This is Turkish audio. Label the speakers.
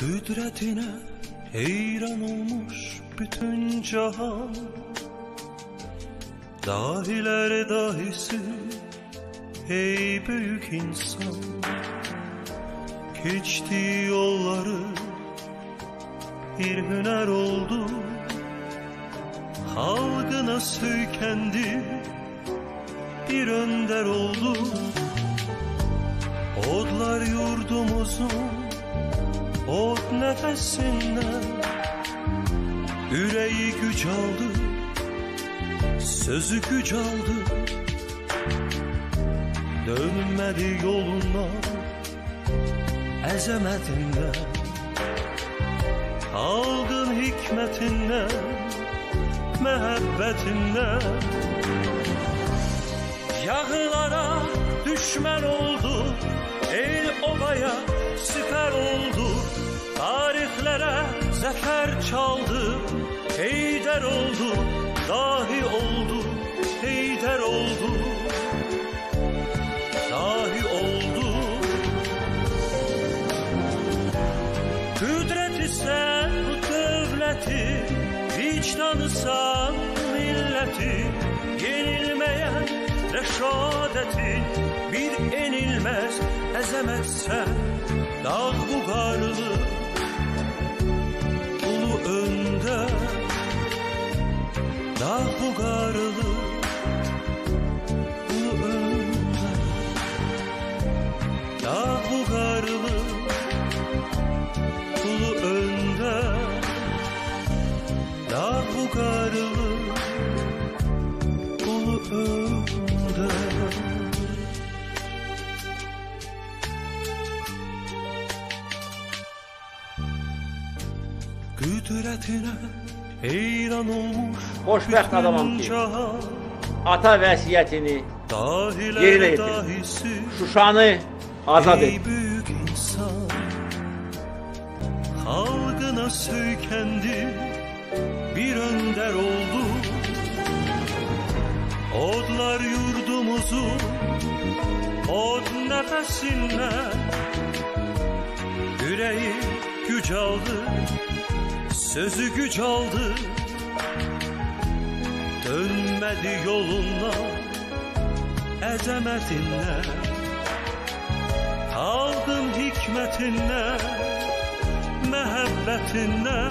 Speaker 1: Kudretine heyran olmuş bütün cahan Dahiler dahisi ey büyük insan. Geçtiği yolları bir hüner oldu. Halkına söykendi bir önder oldu. Odlar yurdumuzun Ot nefesinden Yüreği güç aldı Sözü güç aldı. Dönmedi yoluna Ezemetinden. Aldın hikmetinden Mehabbetinden Yağlara düşman oldu El obaya zafer çaldı Heyder oldu Dahi oldu Heyder oldu. Dahi oldu. Kudreti sen bu devleti Vicdanı sen milleti. Yenilmeyen reşadeti Bir enilmez ezemet sen Dağ bu Dağ bu garlı Ulu önde Kudretine heyran olmuş
Speaker 2: Xoşbəxt
Speaker 1: bütün
Speaker 2: adamam ki. ata vəsiyyətini, getir.
Speaker 1: dahisi
Speaker 2: Şuşanı azad et.
Speaker 1: Ey büyük insan Halkına söykendi Bir önder oldu. Odlar yurdumuzu Od nefesinden Yüreği güç aldı Sözü güç aldı. Dönmedi yoluna Ezemetinden Aldın hikmetinden Mehabbetinden